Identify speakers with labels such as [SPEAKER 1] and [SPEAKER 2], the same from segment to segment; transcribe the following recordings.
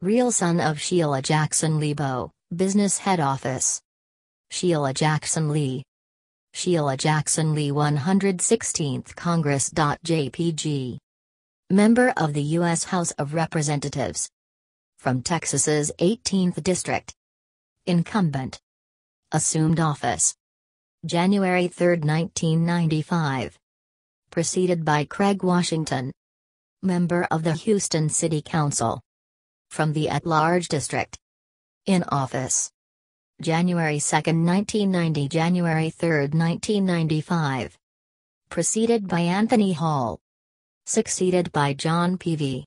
[SPEAKER 1] Real son of Sheila Jackson Lebo, Business Head Office. Sheila Jackson Lee. Sheila Jackson Lee 116th Congress. JPG. Member of the U.S. House of Representatives. From Texas's 18th District. Incumbent. Assumed office. January 3, 1995. Preceded by Craig Washington. Member of the Houston City Council. From the at large district. In office. January 2, 1990 January 3, 1995. Preceded by Anthony Hall. Succeeded by John Peavy.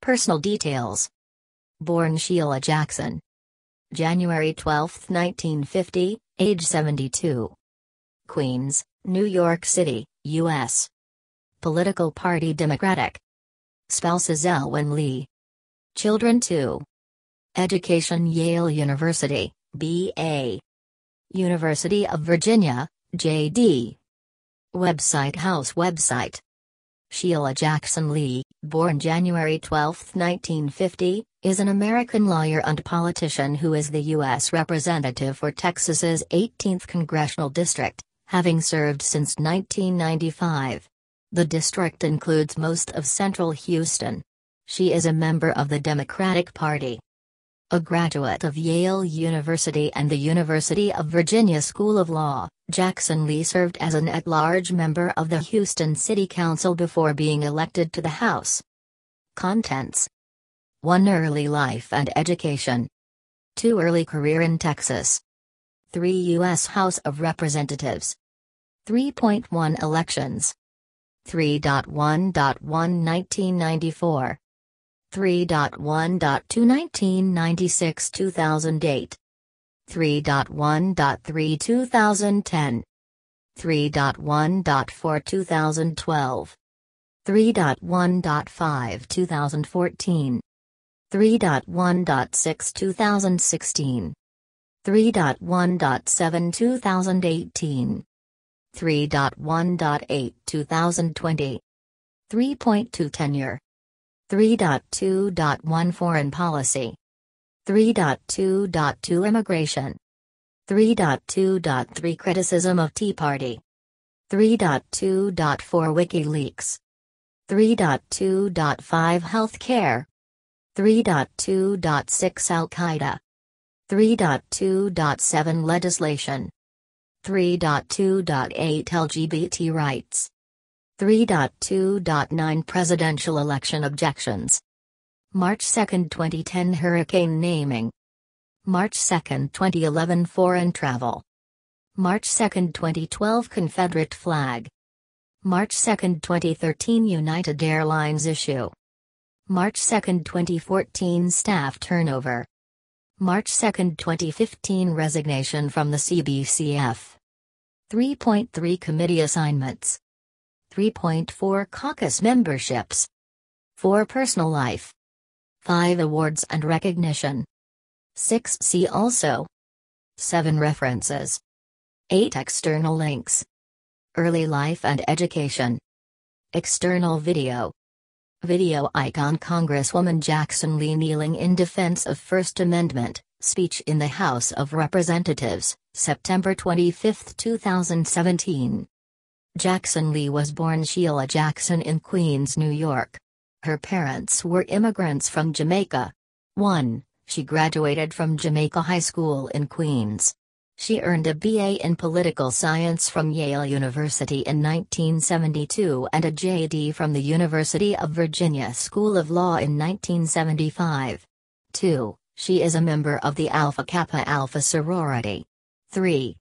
[SPEAKER 1] Personal details. Born Sheila Jackson. January 12, 1950, age 72. Queens, New York City, U.S. Political Party Democratic. Spouses Elwyn Lee. Children 2. Education Yale University, B.A. University of Virginia, J.D. Website House Website Sheila Jackson Lee, born January 12, 1950, is an American lawyer and politician who is the U.S. Representative for Texas's 18th Congressional District, having served since 1995. The district includes most of central Houston. She is a member of the Democratic Party. A graduate of Yale University and the University of Virginia School of Law, Jackson Lee served as an at-large member of the Houston City Council before being elected to the House. Contents 1. Early life and education. 2. Early career in Texas. 3. U.S. House of Representatives. 3.1 Elections. 3.1.1 1994. 3.1.2 1996 2008 3.1.3 2010 3.1.4 2012 3.1.5 2014 3.1.6 2016 3.1.7 2018 3.1.8 2020 3.2 Tenure 3.2.1 Foreign Policy 3.2.2 Immigration 3.2.3 Criticism of Tea Party 3.2.4 WikiLeaks 3.2.5 Healthcare 3.2.6 Al Qaeda 3.2.7 Legislation 3.2.8 LGBT rights 3.2.9 Presidential election objections. March 2, 2010 Hurricane naming. March 2, 2011 Foreign travel. March 2, 2012 Confederate flag. March 2, 2013 United Airlines issue. March 2, 2014 Staff turnover. March 2, 2015 Resignation from the CBCF. 3.3 Committee assignments. 3.4 Caucus memberships. 4 Personal life. 5 Awards and recognition. 6 See also. 7 References. 8 External links. Early life and education. External video. Video icon Congresswoman Jackson Lee kneeling in defense of First Amendment, speech in the House of Representatives, September 25, 2017. Jackson Lee was born Sheila Jackson in Queens, New York. Her parents were immigrants from Jamaica. 1. She graduated from Jamaica High School in Queens. She earned a BA in Political Science from Yale University in 1972 and a JD from the University of Virginia School of Law in 1975. 2. She is a member of the Alpha Kappa Alpha sorority. 3.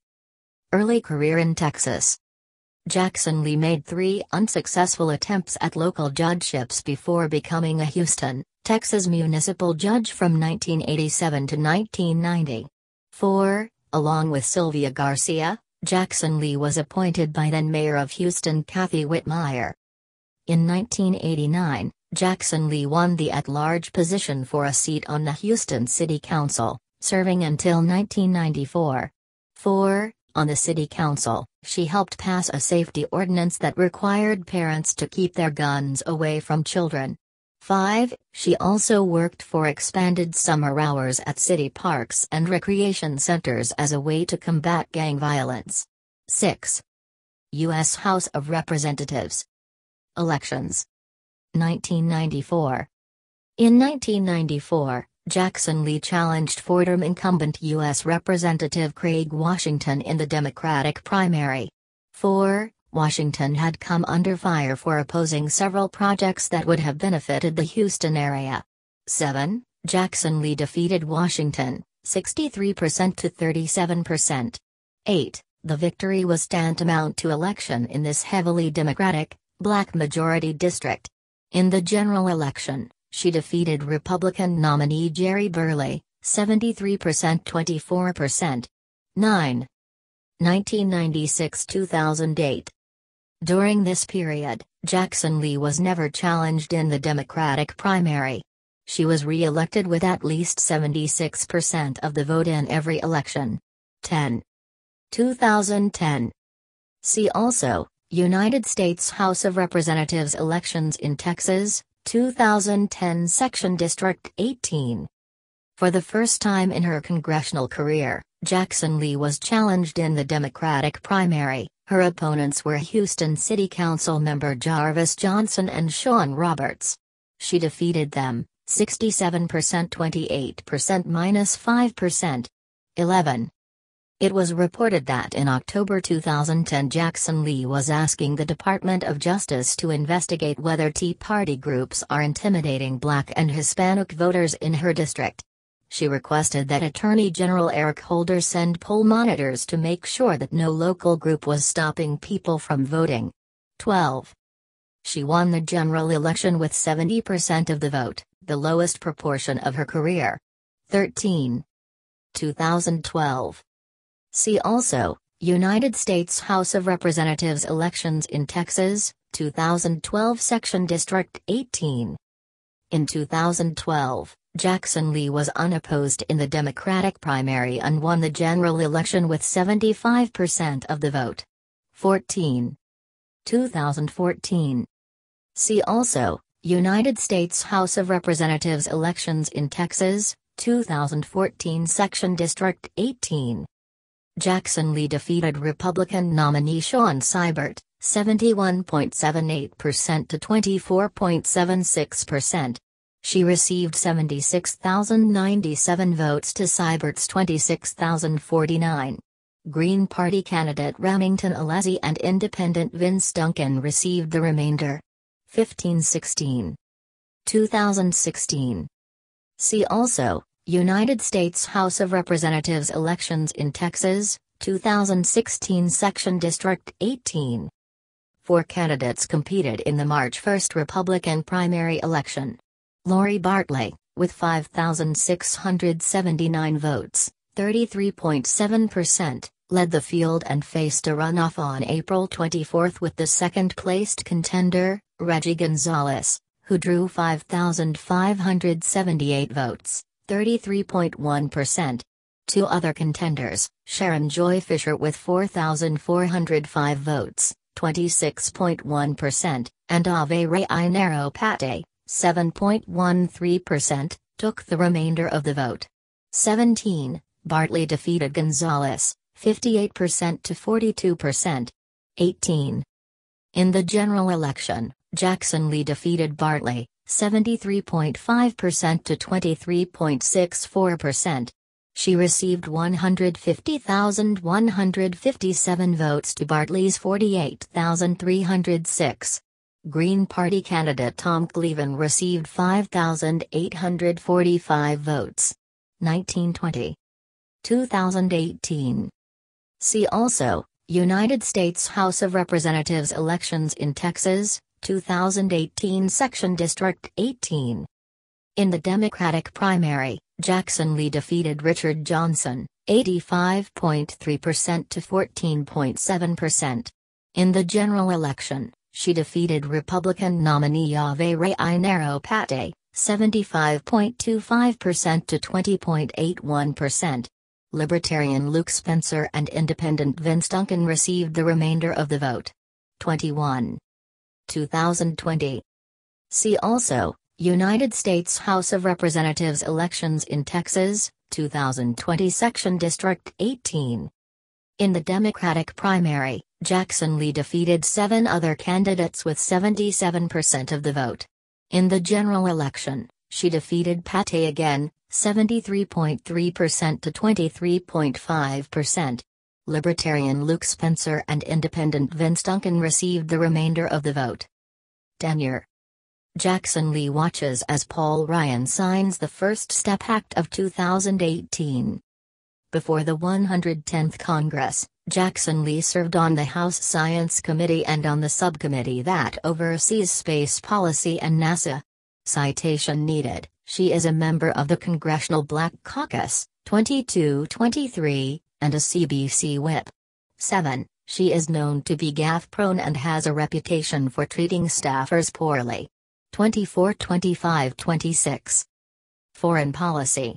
[SPEAKER 1] Early career in Texas. Jackson Lee made three unsuccessful attempts at local judgeships before becoming a Houston, Texas municipal judge from 1987 to 1990. 4. Along with Sylvia Garcia, Jackson Lee was appointed by then mayor of Houston Kathy Whitmire. In 1989, Jackson Lee won the at-large position for a seat on the Houston City Council, serving until 1994. 4. On the City Council, she helped pass a safety ordinance that required parents to keep their guns away from children. 5. She also worked for expanded summer hours at city parks and recreation centers as a way to combat gang violence. 6. U.S. House of Representatives. Elections. 1994. In 1994, Jackson Lee challenged four-term incumbent U.S. Representative Craig Washington in the Democratic primary. 4. Washington had come under fire for opposing several projects that would have benefited the Houston area. 7. Jackson Lee defeated Washington, 63% to 37%. 8. The victory was tantamount to election in this heavily Democratic, black majority district. In the general election, she defeated Republican nominee Jerry Burley, 73% 24%. 9. 1996 2008 during this period, Jackson Lee was never challenged in the Democratic primary. She was re-elected with at least 76% of the vote in every election. 10. 2010. See also, United States House of Representatives elections in Texas, 2010 Section District 18. For the first time in her congressional career, Jackson Lee was challenged in the Democratic primary. Her opponents were Houston City Council member Jarvis Johnson and Sean Roberts. She defeated them, 67% 28% minus 5%. 11. It was reported that in October 2010 Jackson Lee was asking the Department of Justice to investigate whether Tea Party groups are intimidating black and Hispanic voters in her district. She requested that Attorney General Eric Holder send poll monitors to make sure that no local group was stopping people from voting. 12. She won the general election with 70% of the vote, the lowest proportion of her career. 13. 2012. See also, United States House of Representatives elections in Texas, 2012 Section District 18. In 2012, Jackson Lee was unopposed in the Democratic primary and won the general election with 75% of the vote. 14. 2014. See also, United States House of Representatives elections in Texas, 2014 Section District 18. Jackson Lee defeated Republican nominee Sean Seibert, 71.78% to 24.76%. She received 76,097 votes to Seibert's 26,049. Green Party candidate Remington Alessi and Independent Vince Duncan received the remainder. 1516. 2016. See also, United States House of Representatives elections in Texas, 2016 Section District 18. Four candidates competed in the March 1 Republican primary election. Lori Bartley, with 5,679 votes, 33.7%, led the field and faced a runoff on April 24 with the second-placed contender, Reggie Gonzalez, who drew 5,578 votes, 33.1%. Two other contenders, Sharon Joy Fisher with 4,405 votes, 26.1%, and Ava Reynero Pate, 7.13%, took the remainder of the vote. 17. Bartley defeated Gonzalez, 58% to 42%. 18. In the general election, Jackson Lee defeated Bartley, 73.5% to 23.64%. She received 150,157 votes to Bartley's 48,306. Green Party candidate Tom Cleavan received 5,845 votes. 1920. 2018. See also, United States House of Representatives elections in Texas, 2018 Section District 18. In the Democratic primary, Jackson Lee defeated Richard Johnson, 85.3% to 14.7%. In the general election, she defeated Republican nominee Ava Reynero Pate, 75.25% to 20.81%. Libertarian Luke Spencer and Independent Vince Duncan received the remainder of the vote. 21. 2020. See also, United States House of Representatives elections in Texas, 2020 Section District 18. In the Democratic primary, Jackson Lee defeated seven other candidates with 77% of the vote. In the general election, she defeated Pate again, 73.3% to 23.5%. Libertarian Luke Spencer and Independent Vince Duncan received the remainder of the vote. Tenure Jackson Lee watches as Paul Ryan signs the First Step Act of 2018. Before the 110th Congress, Jackson Lee served on the House Science Committee and on the subcommittee that oversees space policy and NASA. Citation needed She is a member of the Congressional Black Caucus, 2223, and a CBC whip. 7. She is known to be gaffe prone and has a reputation for treating staffers poorly. 24 25 26. Foreign Policy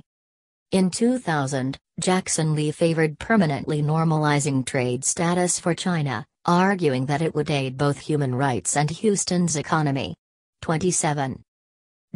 [SPEAKER 1] In 2000, Jackson Lee favored permanently normalizing trade status for China, arguing that it would aid both human rights and Houston's economy. 27.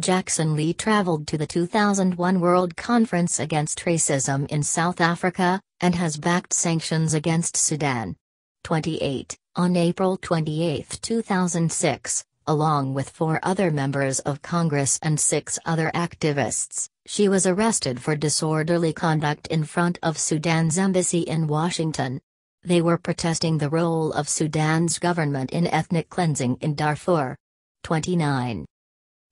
[SPEAKER 1] Jackson Lee traveled to the 2001 World Conference Against Racism in South Africa, and has backed sanctions against Sudan. 28. On April 28, 2006, along with four other members of Congress and six other activists, she was arrested for disorderly conduct in front of Sudan's embassy in Washington. They were protesting the role of Sudan's government in ethnic cleansing in Darfur. 29.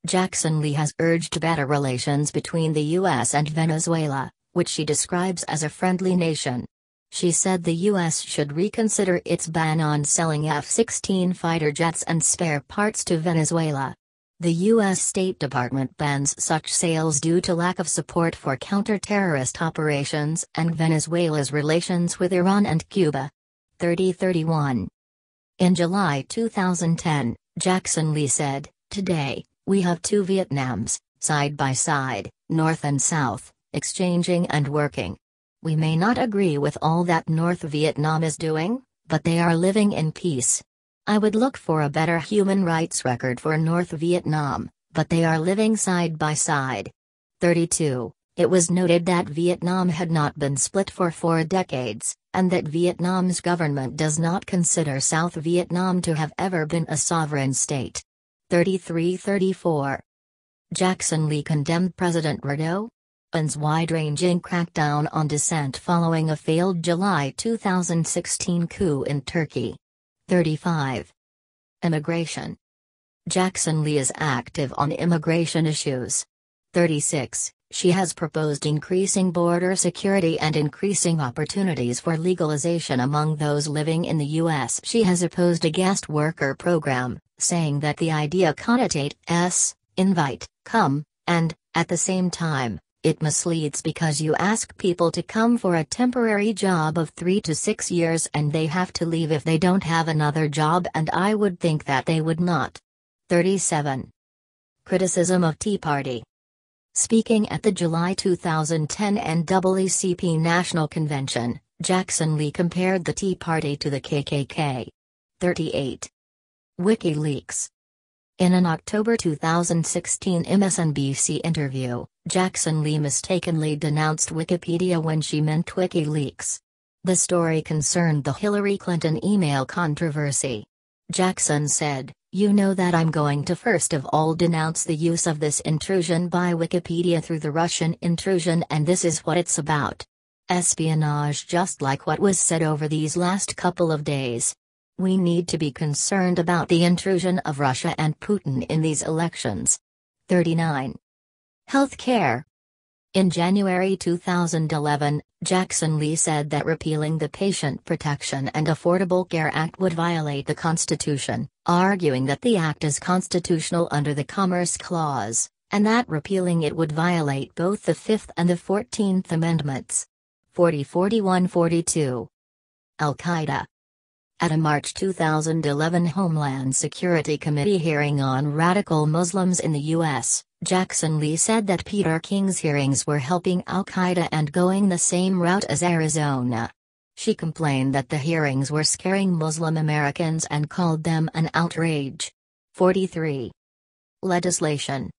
[SPEAKER 1] Jackson Lee has urged better relations between the U.S. and Venezuela, which she describes as a friendly nation. She said the U.S. should reconsider its ban on selling F 16 fighter jets and spare parts to Venezuela. The U.S. State Department bans such sales due to lack of support for counter-terrorist operations and Venezuela's relations with Iran and Cuba. 3031. In July 2010, Jackson Lee said, Today, we have two Vietnams, side by side, North and South, exchanging and working. We may not agree with all that North Vietnam is doing, but they are living in peace. I would look for a better human rights record for North Vietnam, but they are living side by side. 32. It was noted that Vietnam had not been split for four decades, and that Vietnam's government does not consider South Vietnam to have ever been a sovereign state. 33 34. Jackson Lee condemned President Erdogan, Erdogan's wide-ranging crackdown on dissent following a failed July 2016 coup in Turkey. 35. Immigration. Jackson Lee is active on immigration issues. 36. She has proposed increasing border security and increasing opportunities for legalization among those living in the U.S. She has opposed a guest worker program, saying that the idea connotates invite, come, and, at the same time, it misleads because you ask people to come for a temporary job of 3 to 6 years and they have to leave if they don't have another job and I would think that they would not. 37. Criticism of Tea Party Speaking at the July 2010 NAACP National Convention, Jackson Lee compared the Tea Party to the KKK. 38. WikiLeaks in an October 2016 MSNBC interview, Jackson Lee mistakenly denounced Wikipedia when she meant WikiLeaks. The story concerned the Hillary Clinton email controversy. Jackson said, You know that I'm going to first of all denounce the use of this intrusion by Wikipedia through the Russian intrusion, and this is what it's about. Espionage, just like what was said over these last couple of days. We need to be concerned about the intrusion of Russia and Putin in these elections. 39. Healthcare. In January 2011, Jackson Lee said that repealing the Patient Protection and Affordable Care Act would violate the Constitution, arguing that the act is constitutional under the Commerce Clause, and that repealing it would violate both the Fifth and the Fourteenth Amendments. 40 41 42. Al Qaeda. At a March 2011 Homeland Security Committee hearing on radical Muslims in the U.S., Jackson Lee said that Peter King's hearings were helping Al Qaeda and going the same route as Arizona. She complained that the hearings were scaring Muslim Americans and called them an outrage. 43. Legislation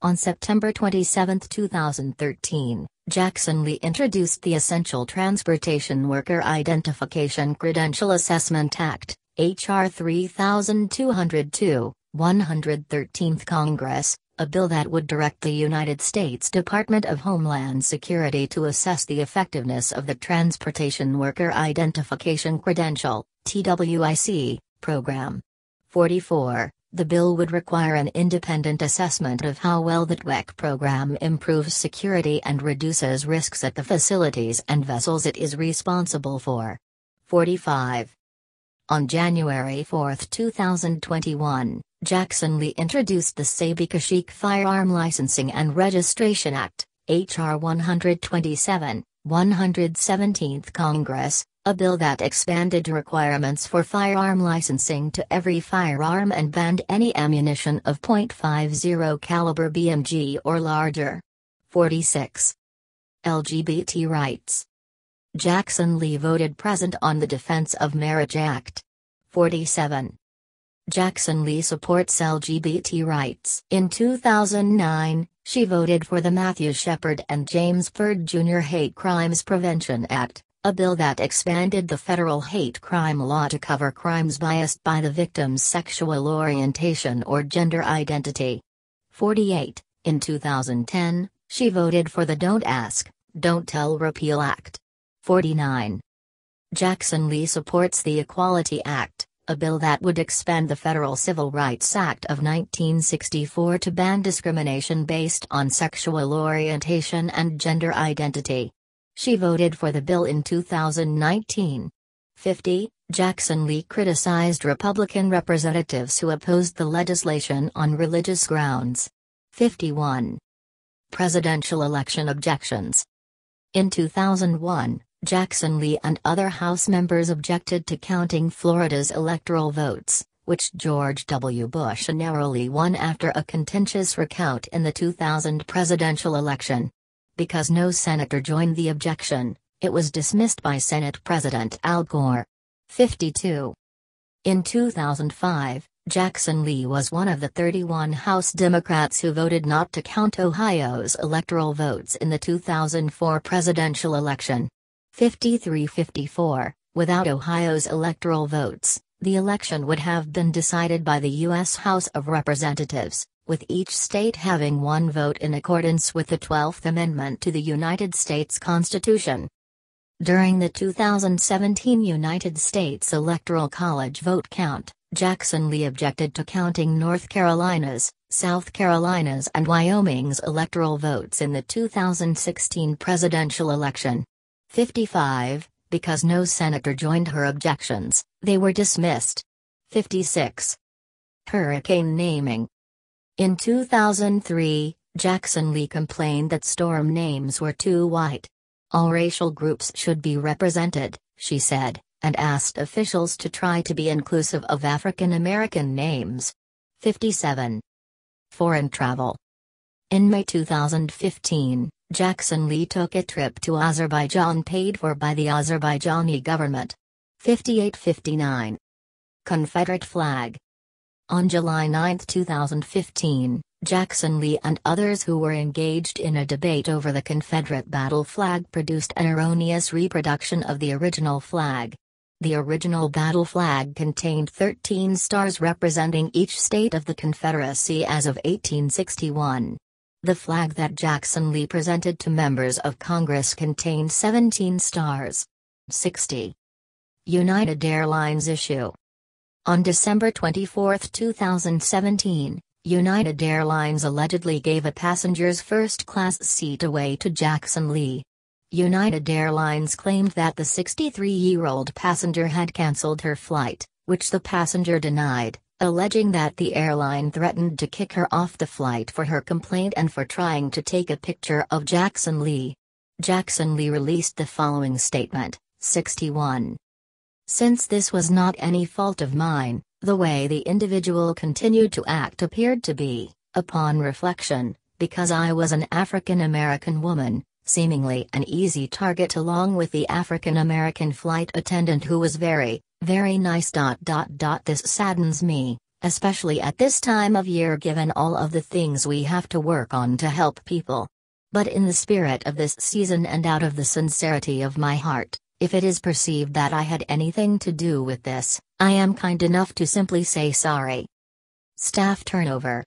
[SPEAKER 1] On September 27, 2013, Jackson Lee introduced the Essential Transportation Worker Identification Credential Assessment Act, H.R. 3202, 113th Congress, a bill that would direct the United States Department of Homeland Security to assess the effectiveness of the Transportation Worker Identification Credential, TWIC, program. 44. The bill would require an independent assessment of how well the TWIC program improves security and reduces risks at the facilities and vessels it is responsible for. 45. On January 4, 2021, Jackson Lee introduced the Sabika Sheikh Firearm Licensing and Registration Act, H.R. 127, 117th Congress, a bill that expanded requirements for firearm licensing to every firearm and banned any ammunition of .50 caliber BMG or larger. 46. LGBT rights. Jackson Lee voted present on the Defense of Marriage Act. 47. Jackson Lee supports LGBT rights. In 2009, she voted for the Matthew Shepard and James Byrd Jr. Hate Crimes Prevention Act a bill that expanded the federal hate crime law to cover crimes biased by the victim's sexual orientation or gender identity. 48. In 2010, she voted for the Don't Ask, Don't Tell Repeal Act. 49. Jackson Lee supports the Equality Act, a bill that would expand the Federal Civil Rights Act of 1964 to ban discrimination based on sexual orientation and gender identity. She voted for the bill in 2019. 50. Jackson Lee criticized Republican representatives who opposed the legislation on religious grounds. 51. Presidential election objections. In 2001, Jackson Lee and other House members objected to counting Florida's electoral votes, which George W. Bush narrowly won after a contentious recount in the 2000 presidential election. Because no senator joined the objection, it was dismissed by Senate President Al Gore. 52. In 2005, Jackson Lee was one of the 31 House Democrats who voted not to count Ohio's electoral votes in the 2004 presidential election. 53-54, without Ohio's electoral votes, the election would have been decided by the U.S. House of Representatives, with each state having one vote in accordance with the 12th Amendment to the United States Constitution. During the 2017 United States Electoral College vote count, Jackson Lee objected to counting North Carolina's, South Carolina's and Wyoming's electoral votes in the 2016 presidential election. 55, because no senator joined her objections, they were dismissed. 56. Hurricane naming. In 2003, Jackson Lee complained that storm names were too white. All racial groups should be represented, she said, and asked officials to try to be inclusive of African American names. 57. Foreign travel. In May 2015, Jackson Lee took a trip to Azerbaijan paid for by the Azerbaijani government. 5859. Confederate flag. On July 9, 2015, Jackson Lee and others who were engaged in a debate over the Confederate battle flag produced an erroneous reproduction of the original flag. The original battle flag contained 13 stars representing each state of the Confederacy as of 1861. The flag that Jackson Lee presented to members of Congress contained 17 stars. 60. United Airlines issue on December 24, 2017, United Airlines allegedly gave a passenger's first class seat away to Jackson Lee. United Airlines claimed that the 63 year old passenger had cancelled her flight, which the passenger denied, alleging that the airline threatened to kick her off the flight for her complaint and for trying to take a picture of Jackson Lee. Jackson Lee released the following statement 61. Since this was not any fault of mine, the way the individual continued to act appeared to be, upon reflection, because I was an African American woman, seemingly an easy target along with the African American flight attendant who was very, very nice. Dot, dot, dot. This saddens me, especially at this time of year given all of the things we have to work on to help people. But in the spirit of this season and out of the sincerity of my heart, if it is perceived that I had anything to do with this, I am kind enough to simply say sorry. Staff turnover.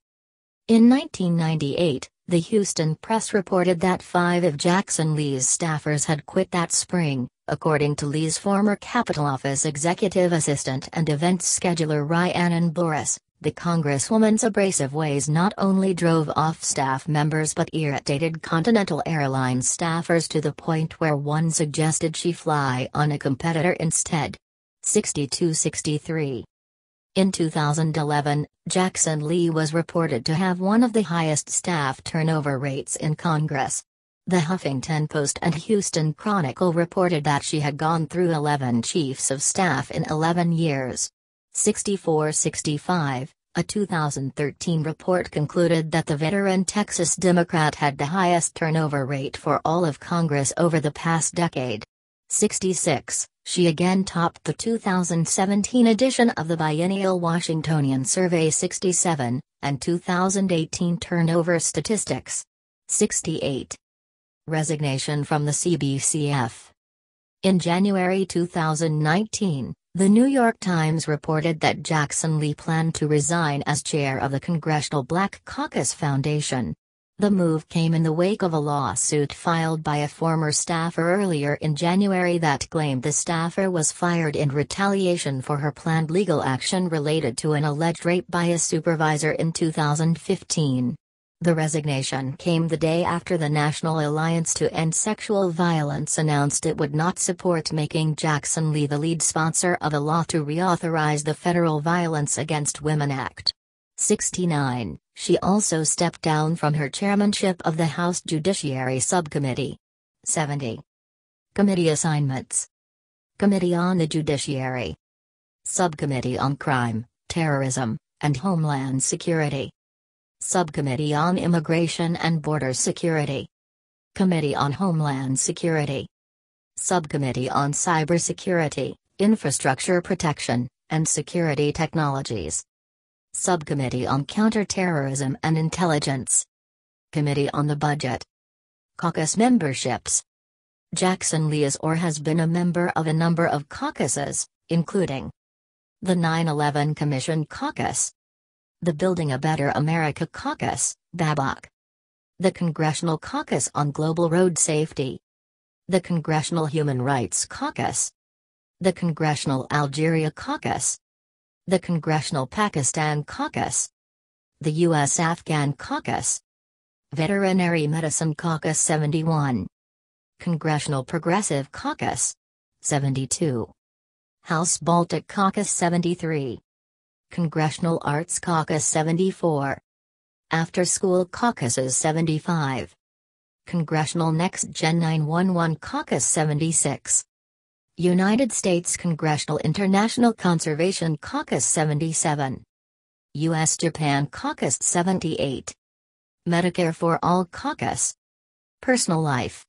[SPEAKER 1] In 1998, the Houston Press reported that five of Jackson Lee's staffers had quit that spring, according to Lee's former Capitol Office executive assistant and events scheduler Rhiannon Boris. The Congresswoman's abrasive ways not only drove off staff members but irritated Continental Airlines staffers to the point where one suggested she fly on a competitor instead. 6263 in 2011, Jackson Lee was reported to have one of the highest staff turnover rates in Congress. The Huffington Post and Houston Chronicle reported that she had gone through 11 chiefs of staff in 11 years. 6465, a 2013 report concluded that the veteran Texas Democrat had the highest turnover rate for all of Congress over the past decade. 66, she again topped the 2017 edition of the biennial Washingtonian Survey 67, and 2018 turnover statistics. 68. Resignation from the CBCF. In January 2019, the New York Times reported that Jackson Lee planned to resign as chair of the Congressional Black Caucus Foundation. The move came in the wake of a lawsuit filed by a former staffer earlier in January that claimed the staffer was fired in retaliation for her planned legal action related to an alleged rape by a supervisor in 2015. The resignation came the day after the National Alliance to End Sexual Violence announced it would not support making Jackson Lee the lead sponsor of a law to reauthorize the Federal Violence Against Women Act. 69, she also stepped down from her chairmanship of the House Judiciary Subcommittee. 70. Committee assignments Committee on the Judiciary, Subcommittee on Crime, Terrorism, and Homeland Security, Subcommittee on Immigration and Border Security, Committee on Homeland Security, Subcommittee on Cybersecurity, Infrastructure Protection, and Security Technologies. Subcommittee on Counterterrorism and Intelligence. Committee on the Budget. Caucus memberships. Jackson Lee is or has been a member of a number of caucuses, including the 9 11 Commission Caucus, the Building a Better America Caucus, BABOC, the Congressional Caucus on Global Road Safety, the Congressional Human Rights Caucus, the Congressional Algeria Caucus, the Congressional Pakistan Caucus, the U.S. Afghan Caucus, Veterinary Medicine Caucus 71, Congressional Progressive Caucus 72, House Baltic Caucus 73, Congressional Arts Caucus 74, After School Caucuses 75, Congressional Next Gen 911 Caucus 76. United States Congressional International Conservation Caucus 77. U.S. Japan Caucus 78. Medicare for All Caucus. Personal life.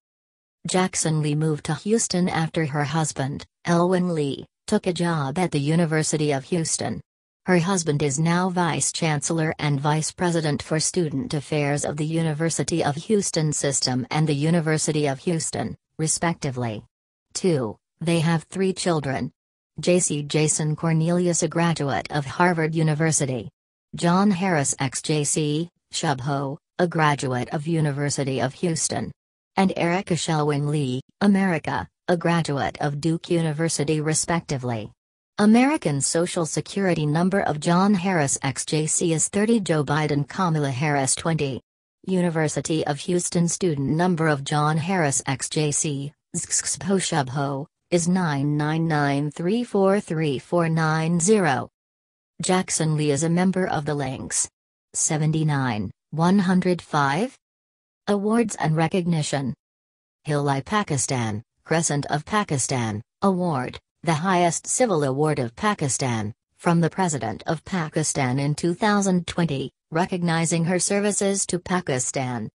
[SPEAKER 1] Jackson Lee moved to Houston after her husband, Elwyn Lee, took a job at the University of Houston. Her husband is now Vice Chancellor and Vice President for Student Affairs of the University of Houston System and the University of Houston, respectively. 2. They have three children. JC Jason Cornelius, a graduate of Harvard University. John Harris XJC, Shubho, a graduate of University of Houston. And Erica Shelwyn Lee, America, a graduate of Duke University respectively. American Social Security number of John Harris XJC is 30 Joe Biden Kamala Harris 20. University of Houston student number of John Harris XJC, is 999343490. Jackson Lee is a member of the Links. 79, 105. Awards and Recognition. Hill-i Pakistan, Crescent of Pakistan, Award, the highest civil award of Pakistan, from the President of Pakistan in 2020, recognizing her services to Pakistan.